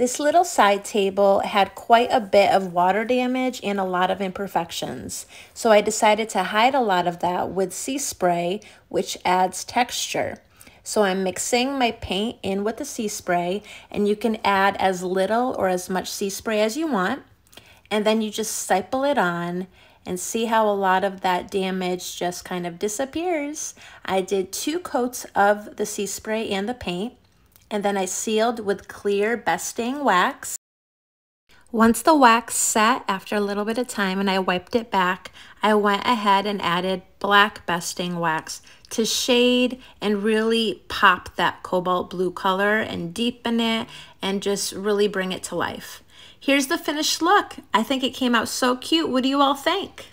This little side table had quite a bit of water damage and a lot of imperfections. So I decided to hide a lot of that with sea spray, which adds texture. So I'm mixing my paint in with the sea spray and you can add as little or as much sea spray as you want. And then you just stipple it on and see how a lot of that damage just kind of disappears. I did two coats of the sea spray and the paint and then I sealed with clear Best Dang wax. Once the wax set after a little bit of time and I wiped it back, I went ahead and added black Best Dang wax to shade and really pop that cobalt blue color and deepen it and just really bring it to life. Here's the finished look. I think it came out so cute. What do you all think?